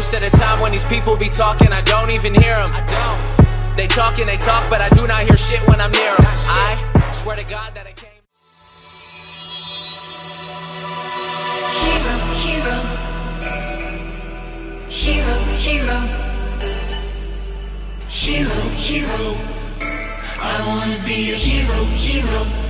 Most of the time when these people be talking, I don't even hear them. I don't. They talk and they talk, but I do not hear shit when I'm near them. I swear to God that I came. Hero, hero. Hero, hero. Hero, hero. I wanna be a hero, hero.